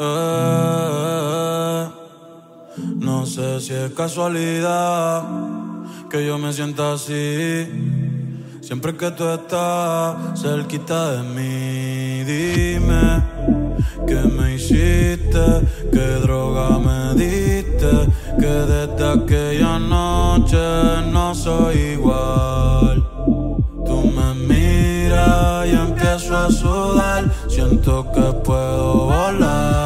Eh, no sé si es casualidad que yo me sienta así. Siempre que tú estás cerquita de mí, dime qué me hiciste, qué droga me diste, que desde aquella noche no soy igual. Siento que puedo volar.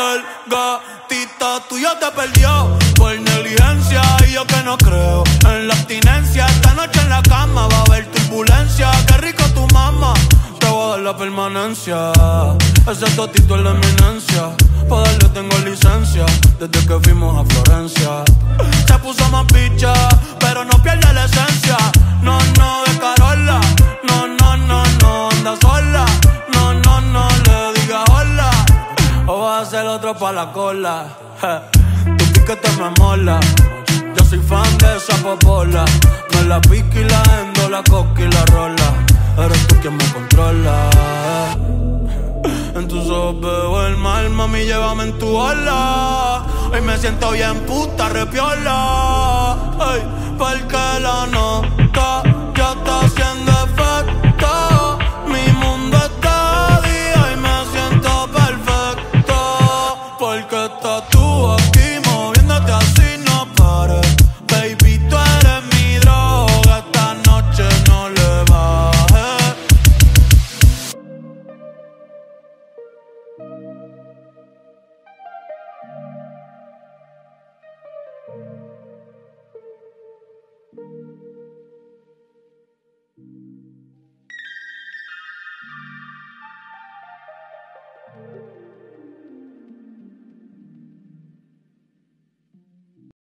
El gatito tuyo te perdió por negligencia y yo que no creo en la abstinencia. Esta noche en la cama va a haber turbulencia. Qué rico tu mamá, te voy a dar la permanencia. Ese totito es la eminencia. Pa' darle tengo licencia desde que fuimos a Florencia. Se puso más picha, pero no pierde pa' la cola. Tu piquete me mola. Yo soy fan de esa popola. Me la pica y la endo, la coca y la rola. Eres tú quien me controla. En tus ojos veo el mal, mami, llévame en tu ola. Hoy me siento bien puta, repiola. Ay, que está